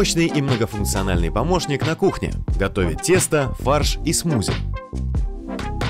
Мощный и многофункциональный помощник на кухне. Готовит тесто, фарш и смузи.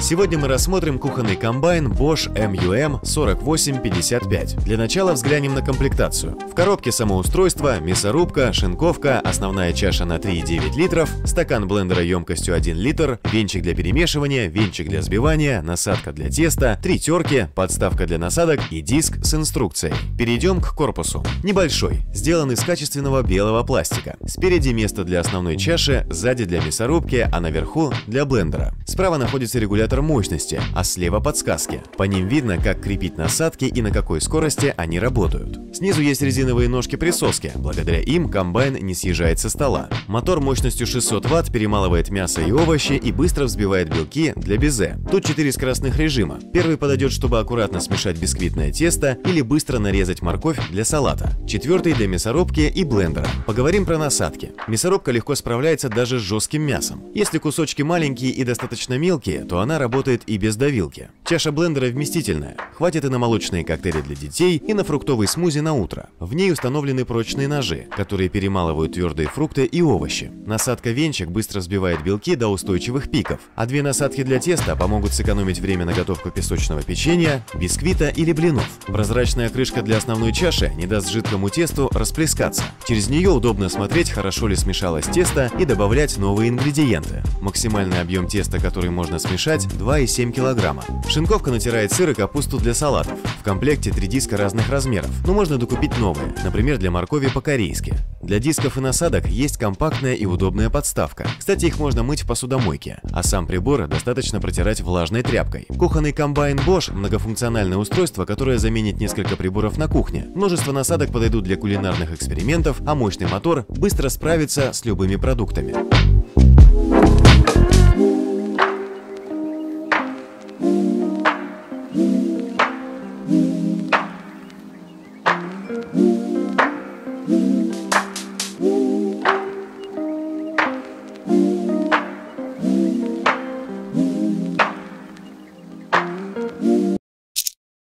Сегодня мы рассмотрим кухонный комбайн Bosch MUM 4855. Для начала взглянем на комплектацию. В коробке самоустройство, мясорубка, шинковка, основная чаша на 3,9 литров, стакан блендера емкостью 1 литр, венчик для перемешивания, венчик для взбивания, насадка для теста, три терки, подставка для насадок и диск с инструкцией. Перейдем к корпусу. Небольшой, сделан из качественного белого пластика. Спереди место для основной чаши, сзади для мясорубки, а наверху для блендера. Справа находится регулятор регулятор мощности, а слева подсказки. По ним видно, как крепить насадки и на какой скорости они работают. Снизу есть резиновые ножки-присоски, благодаря им комбайн не съезжает со стола. Мотор мощностью 600 Вт перемалывает мясо и овощи и быстро взбивает белки для безе. Тут 4 скоростных режима. Первый подойдет, чтобы аккуратно смешать бисквитное тесто или быстро нарезать морковь для салата. Четвертый для мясорубки и блендера. Поговорим про насадки. Мясорубка легко справляется даже с жестким мясом. Если кусочки маленькие и достаточно мелкие, то она работает и без давилки. Чаша блендера вместительная, хватит и на молочные коктейли для детей, и на фруктовый смузи на утро. В ней установлены прочные ножи, которые перемалывают твердые фрукты и овощи. Насадка венчик быстро взбивает белки до устойчивых пиков, а две насадки для теста помогут сэкономить время на готовку песочного печенья, бисквита или блинов. Прозрачная крышка для основной чаши не даст жидкому тесту расплескаться. Через нее удобно смотреть, хорошо ли смешалось тесто и добавлять новые ингредиенты. Максимальный объем теста, который можно смешать, 2,7 кг. Шинковка натирает сыр и капусту для салатов. В комплекте три диска разных размеров, но можно докупить новые, например, для моркови по-корейски. Для дисков и насадок есть компактная и удобная подставка. Кстати, их можно мыть в посудомойке, а сам прибор достаточно протирать влажной тряпкой. Кухонный комбайн Bosch – многофункциональное устройство, которое заменит несколько приборов на кухне. Множество насадок подойдут для кулинарных экспериментов, а мощный мотор быстро справится с любыми продуктами.